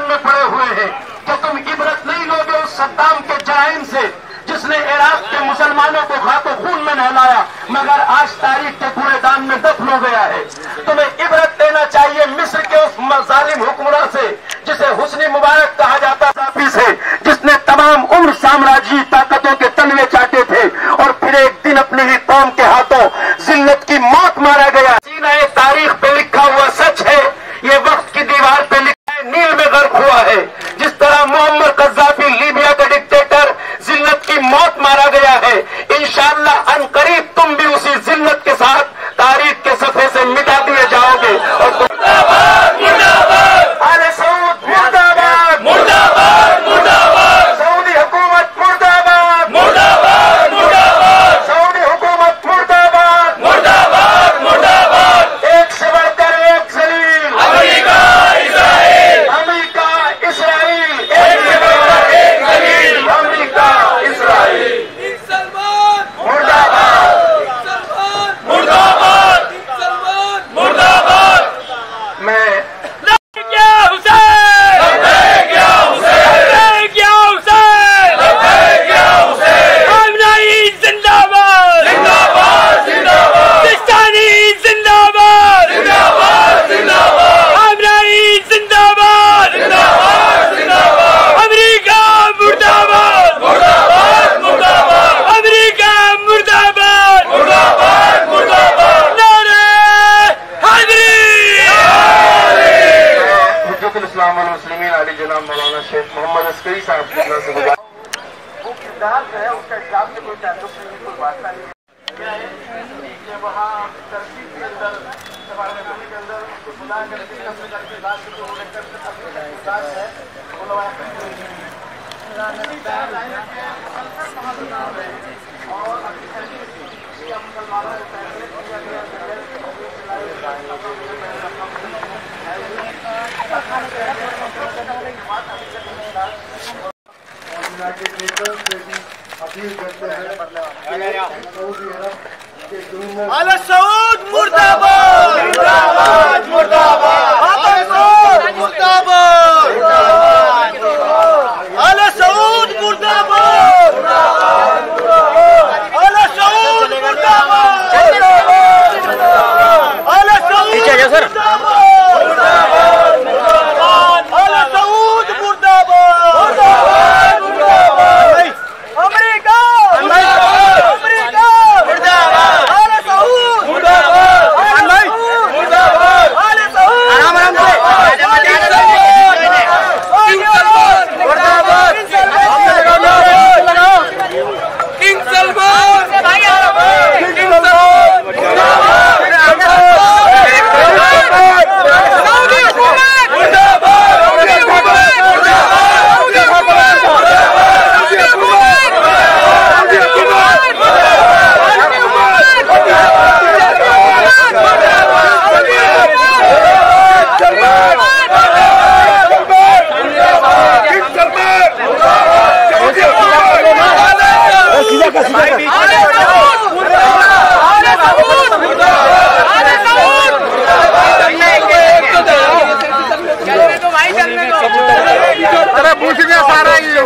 میدان میں پڑے ہوئے ہیں۔ کہ تم عبرت نہیں لوگے اس صدام کے جرائم سے جس نے عراق کے مسلمانوں کو خاک و خون میں نہلایا، مگر آج تاریخ کے کوڑے دان میں دفن ہو گیا ہے۔ تمہیں عبرت دینا چاہیے مصر کے اس ظالم حکمراں سے، جسے حسنی مبارک کہا جاتا سے جس نے تمام عمر سامراجی طاقتوں میں حجت الاسلام علی جناب مولانا شیخ محمد عسکری صاحب کی طرف سے گزار وہ کردار جو ہے، اس کا اسلام سے کوئی تعلق نہیں، کوئی واسطہ نہیں۔ کہ وہاں ترتیب کے اندر سفارت کے اندر اس کو بلا کر کے اپنے گھر کے بعد جو انہوں نے کر اپنے گھر ہے۔ وہ لوگ اور مسلمانوں کو فیصلے کیا گیا یونائٹیڈ نیشن سے بھی اپیل کرتے ہیں۔ سعودی عرب کے ارے بوجھ گیا سارا یہ